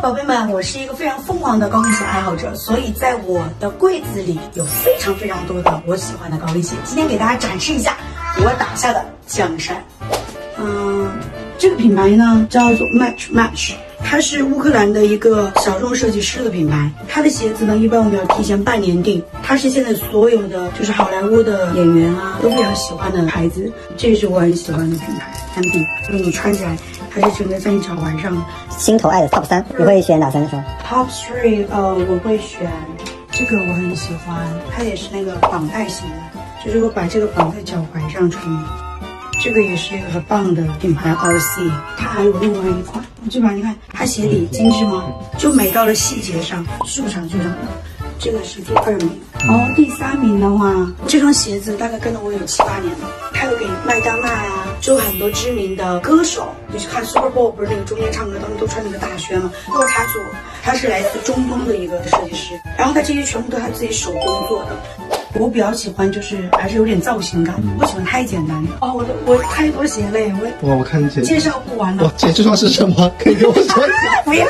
宝贝们，我是一个非常疯狂的高跟鞋爱好者，所以在我的柜子里有非常非常多的我喜欢的高跟鞋。今天给大家展示一下我打下的江山。嗯，这个品牌呢叫做 Match Match，它是乌克兰的一个小众设计师的品牌。它的鞋子呢，一般我们要提前半年订。它是现在所有的就是好莱坞的演员啊都非常喜欢的牌子，这是我很喜欢的品牌产品。就是你穿起来，它是整个在你脚踝上。心头爱的 Top 三，你会选哪三双？Top three，呃，我会选这个，我很喜欢，它也是那个绑带型的，就是我把这个绑在脚踝上穿。这个也是一个很棒的品牌 RC，它还有另外一款，这把你看，它鞋底精致吗？就美到了细节上，秀场秀场的。这个是第二名，然后第三名的话，这双鞋子大概跟了我有七八年了，它有给麦当娜呀，就很多知名的歌手，你去看 Super Bowl 不是那个中间唱歌，他们都穿那个大靴吗？都是他做，他是来自中东的一个设计师，然后他这些全部都是他自己手工做的。我比较喜欢，就是还是有点造型感，不喜欢太简单的。哦，我的我太多鞋类，我哇，我看介绍不完了。姐，这双是什么？可以跟我说一下？不要。